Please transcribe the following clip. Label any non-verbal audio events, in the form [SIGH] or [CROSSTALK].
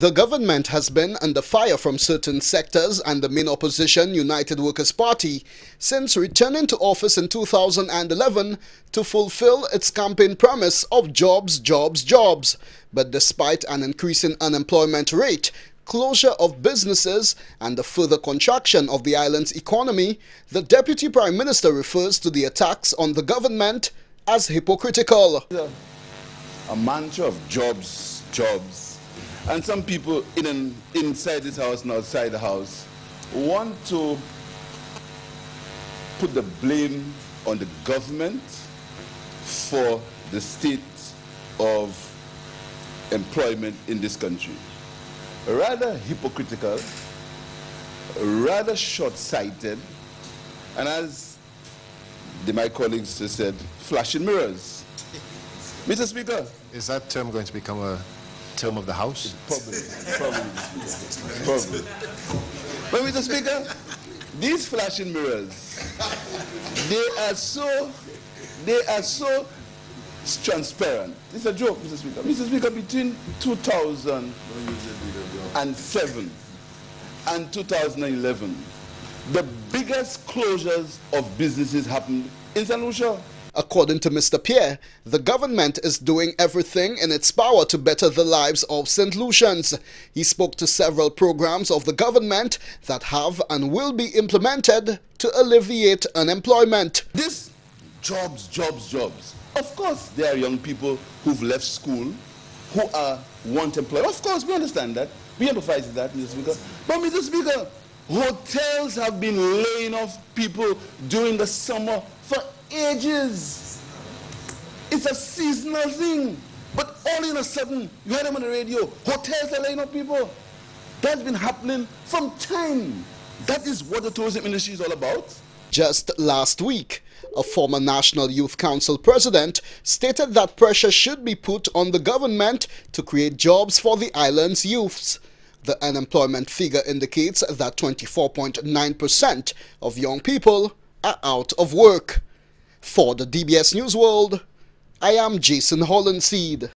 The government has been under fire from certain sectors and the main opposition, United Workers' Party, since returning to office in 2011 to fulfill its campaign promise of jobs, jobs, jobs. But despite an increasing unemployment rate, closure of businesses, and the further contraction of the island's economy, the Deputy Prime Minister refers to the attacks on the government as hypocritical. A mantra of jobs, jobs and some people in and inside this house and outside the house want to put the blame on the government for the state of employment in this country. Rather hypocritical, rather short-sighted, and as the, my colleagues said, flashing mirrors. [LAUGHS] Mr. Speaker. Is that term going to become a term of the House? Probably. Probably. Probably. But, Mr. Speaker, uh, these flashing mirrors, they are so, they are so transparent. It's a joke, Mr. Speaker. Mr. Speaker, between 2007 and 2011, the biggest closures of businesses happened in St. Lucia. According to Mr. Pierre, the government is doing everything in its power to better the lives of St. Lucians. He spoke to several programs of the government that have and will be implemented to alleviate unemployment. This jobs, jobs, jobs. Of course, there are young people who've left school who are want employment. Of course, we understand that. We with that, Mr. Speaker. But, Mr. Speaker, hotels have been laying off people during the summer for ages. It's a seasonal thing. But all in a sudden, you heard them on the radio, hotels are laying off people. That's been happening from time. That is what the tourism industry is all about. Just last week, a former National Youth Council president stated that pressure should be put on the government to create jobs for the island's youths. The unemployment figure indicates that 24.9% of young people are out of work. For the DBS News World, I am Jason Hullingseed.